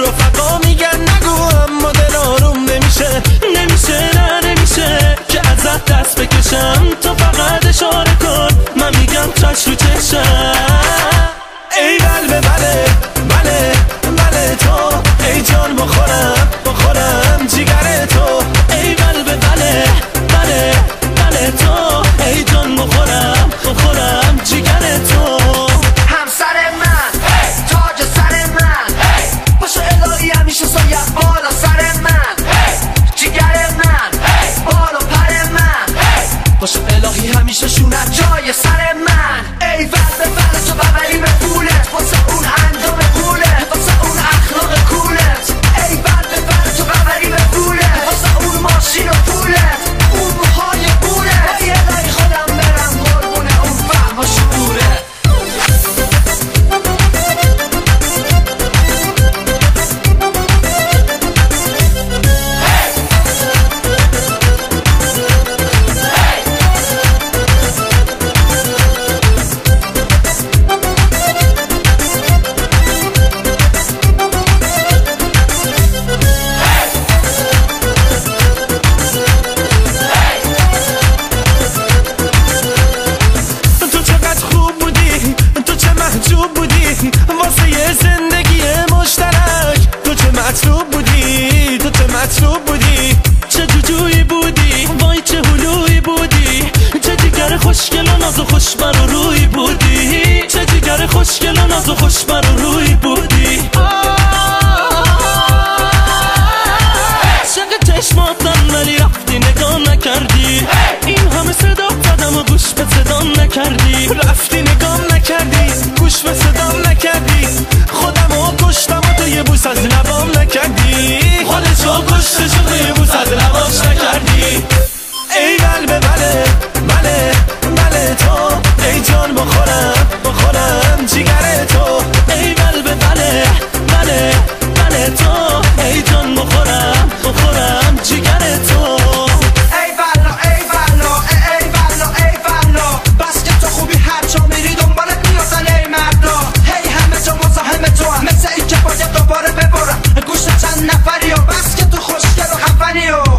Los مطلوب بودی؟ واسه یه زندگی مشترک. تو چه مطلوب بودی؟ تو چه مطلوب بودی؟ چه جوجویی بودی؟ وای چه هلویی بودی؟ چه جگر خوشگل و ناز و خوشبر و روی بودی؟ چه جگر خوشگل و ناز و خوشبر و روی بودی؟ عشق چشماتم ولی رفتی نگاه نکردی. این همه صدا قدم و گوش به صدا نکردی. رفتی نگام نکردی. گوش به صدام Adiós.